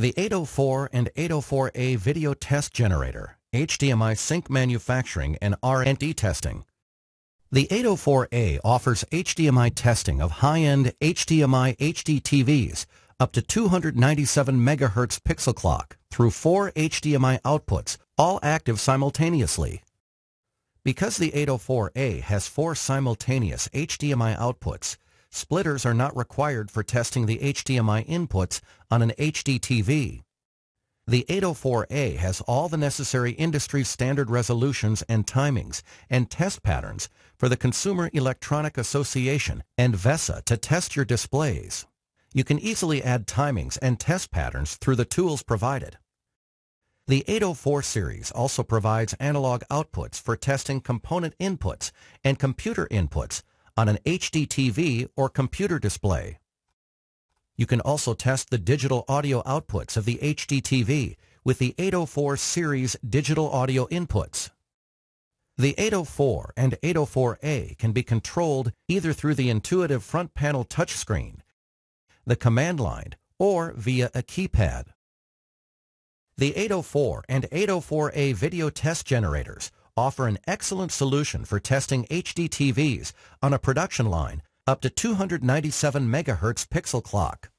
The 804 and 804A video test generator, HDMI sink manufacturing and R&D testing. The 804A offers HDMI testing of high-end HDMI HD TVs up to 297 MHz pixel clock through four HDMI outputs, all active simultaneously. Because the 804A has four simultaneous HDMI outputs, splitters are not required for testing the HDMI inputs on an HD TV. The 804A has all the necessary industry standard resolutions and timings and test patterns for the Consumer Electronic Association and VESA to test your displays. You can easily add timings and test patterns through the tools provided. The 804 series also provides analog outputs for testing component inputs and computer inputs on an HD TV or computer display. You can also test the digital audio outputs of the HD TV with the 804 series digital audio inputs. The 804 and 804A can be controlled either through the intuitive front panel touchscreen, the command line, or via a keypad. The 804 and 804A video test generators offer an excellent solution for testing HD TVs on a production line up to 297 MHz pixel clock.